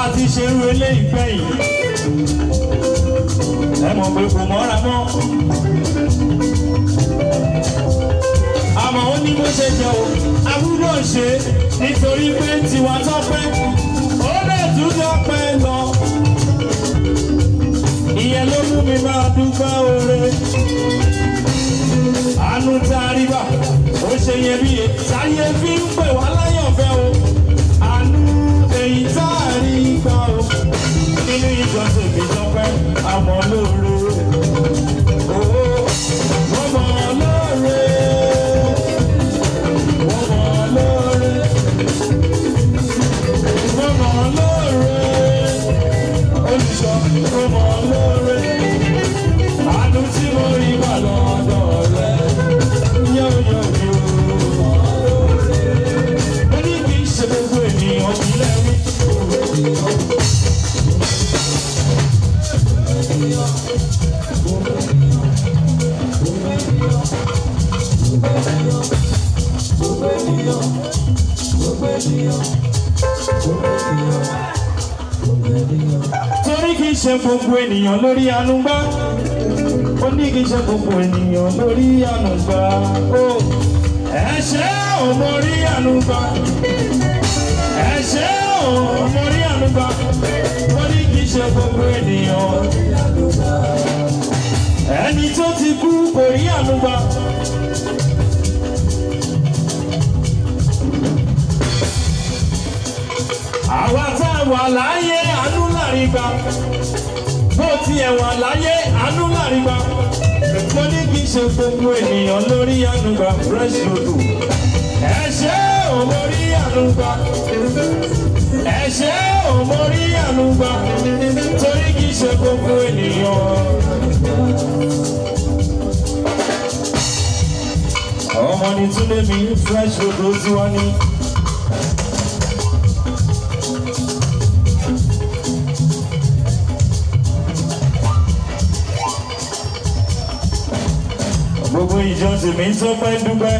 a ti ṣe irú eléyìí gbẹ̀yìn ẹ mọ̀ pé kò mọ́ra mọ́ àmọ́ ó ní bó ṣe jẹ́ o àbúrò ṣe nítorí pé tiwa tọ́pẹ́ ó lè tún tọ́pẹ́ lọ ìyẹn ló mú mi máa dúpẹ́ oore àánú tá a rí bá ó ṣe iyebíye táyé fi ń pè wá láyọ̀fẹ́ o. torí kìí ṣe gbogbo ènìyàn lórí anúgbá ó ní kìí ṣe gbogbo ènìyàn lórí anúgbá ó ẹ ṣe ò mọ rí anúgbá. ṣe gbogbo ènìyàn. ẹni tó ti kú kò rí ànúgbà. àwa tá a wà láyé àánú làrígbà bó tiẹ̀ wà láyé àánú làrígbà mo ní kí n ṣe gbogbo ènìyàn lórí ànúgbà fresh road ẹ ṣe ò lórí ànúgbà. gbogbo ènìyàn. ọmọ ní Túndé mi fresh odò tí wọ́n ní. gbogbo ìjọ tèmi tó fẹ́ dúpẹ́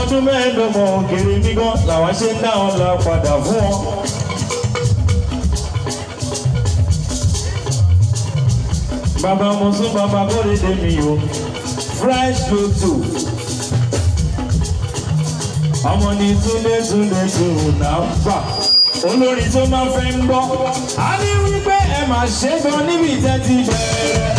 ọdún mẹ́ẹ̀ẹ́dọ́gbọ̀n òkèrè mígán làwọn ṣe ń dá wọn la padà fún wọn. Baba musu, baba bóde dé mi o fresh tutu ọmọ ni túnde túnde tùrù náà fà olórí tó máa fẹ́ ń gbọ́ a ní wípé ẹ máa ṣe é gan níbi ìtẹ́ ti bẹ̀rẹ̀.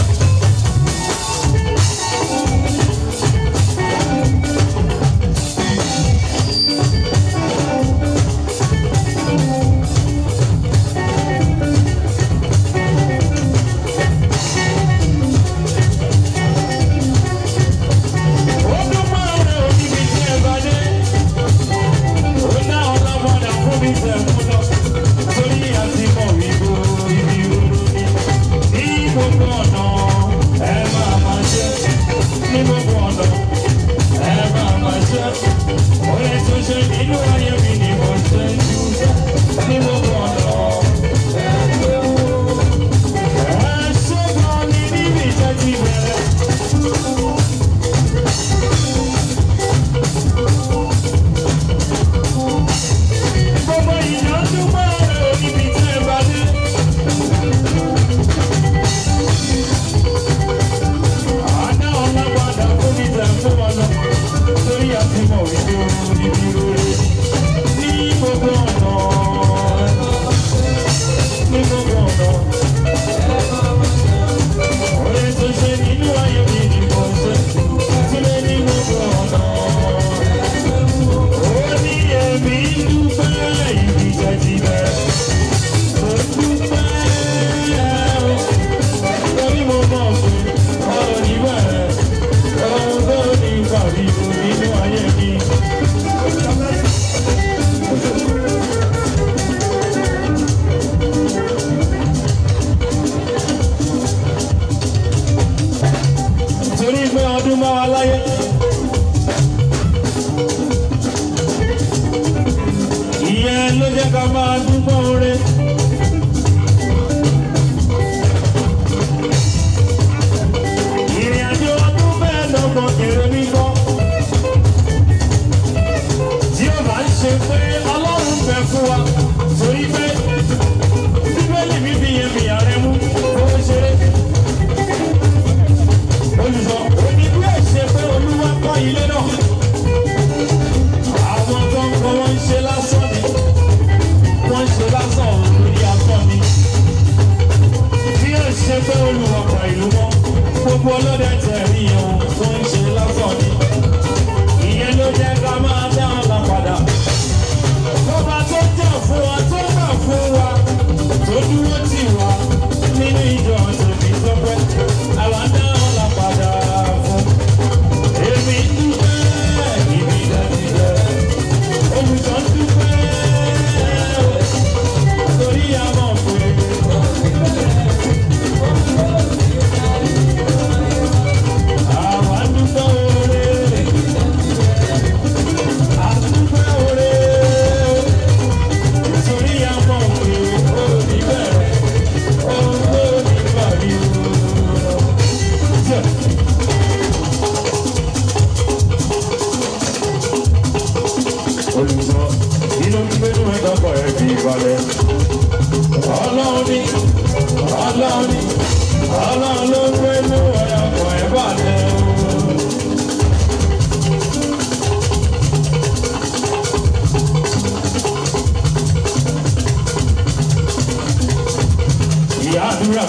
ṣe pé ọlọ́run bẹ fún wa torí.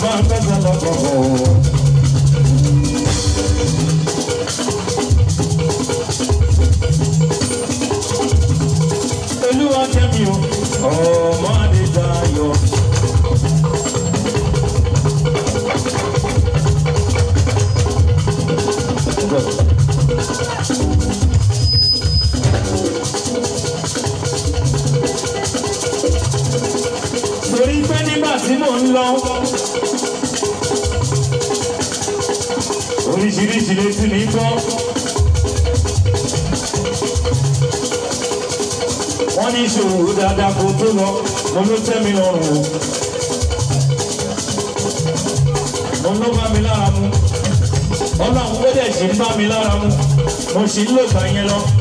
oh mẹ́fọ́ lọ́kọ̀ ọ̀. olúwa kẹ́mi o ọmọ adéjà yọ. long. méjì létí ní gbọ́. wọ́n ní ìṣòro dáadáa kó tó lọ mo ló tẹ́ mi lọ́rùn o. mo ló bá mi lára mu ọlọ́run gbọ́dẹ̀ sì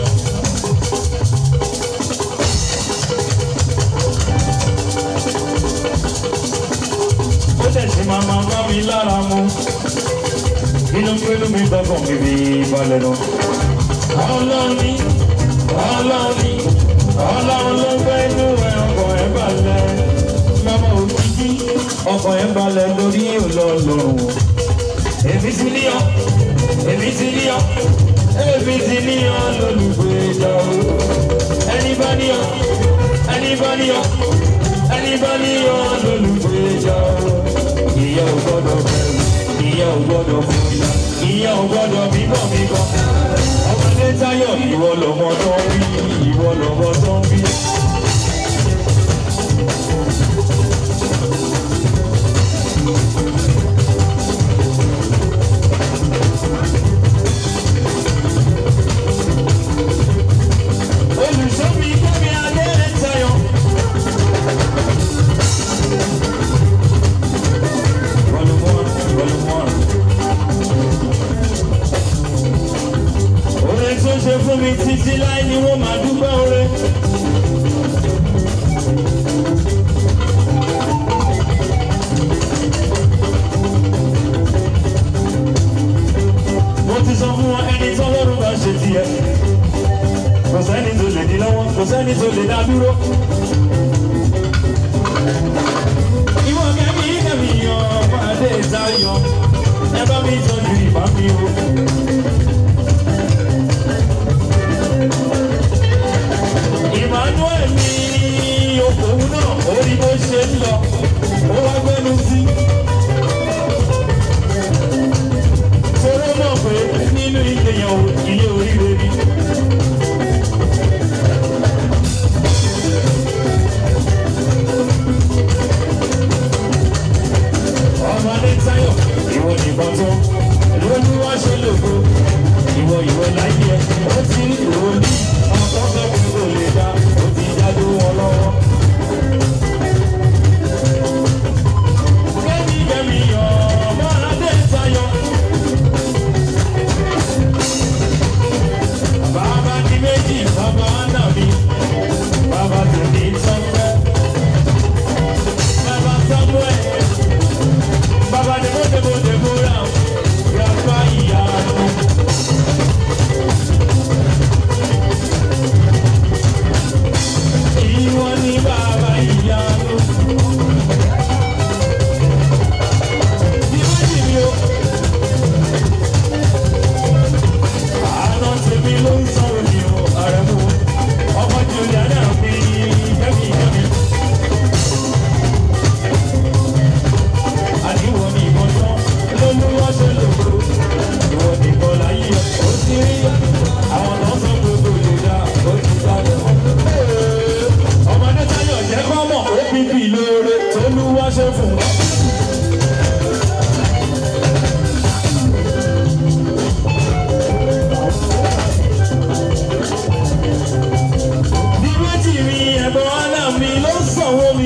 gbọ́kàn mi fi balẹ̀ lọ. ọlọ́ni ọlọ́ni ọlọ́run ló fẹ́ inú ẹ ọkàn ẹ balẹ̀ lọ́mọ òkìkí ọkàn ẹ balẹ̀ lórí ọlọ́run. èmi ti ní ọ èmi ti ní ọ èmi ti ní ọ lólùgbé ìjà o ẹni bá ní ọ ẹni bá ní ọ ẹni bá ní ọ o ìyá ò gbọ́dọ̀ bẹ̀rù ìyá ìyẹn ò gbọ́dọ̀ bíbọ̀ bíbọ̀ ọmọdé táyọ̀ ìwọ lọ́mọ tó ń bí ìwọ lọ́mọ tó bí. kò sẹ́ni tó lè dá dúró. ìwọ kẹ́mi kẹ́mi yan pàdé ìsáyọ ẹ bá mi tọ́jú ìbá mi o. Emmanuel mi òkòwò náà orí bó ṣe ń lọ ó wá gbẹ́nu sí i.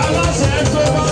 aláṣẹ tó bá.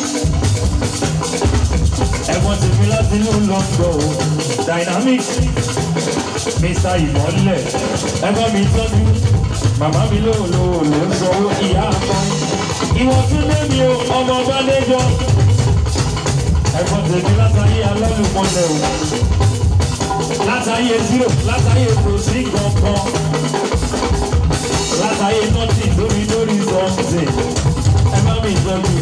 ẹ̀gbọ́n ti fi láti ìlú lọ́ńdọ̀ o dynamic mr ìmọ̀lẹ̀ ẹ̀gbọ́n mi tọ́jú màmá mi lóòlò ló ń sanwó ìyá kan ìwọ tún lé mi o ọmọ ọba lẹ́jọ ẹ̀gbọ́n tèmi látàyé alọ́lùmọ́lẹ̀ o látàyé zero látàyé kò sí kankan látàyé nothing lórí lórí something ẹ mi tọ́jú.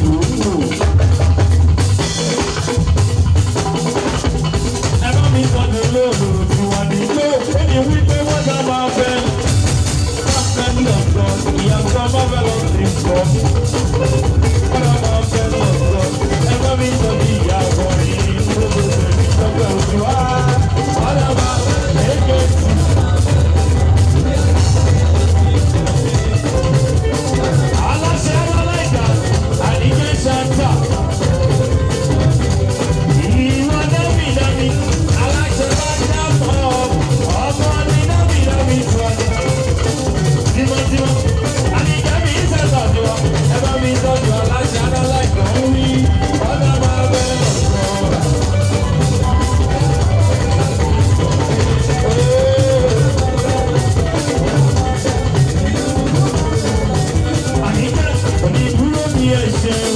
yaşa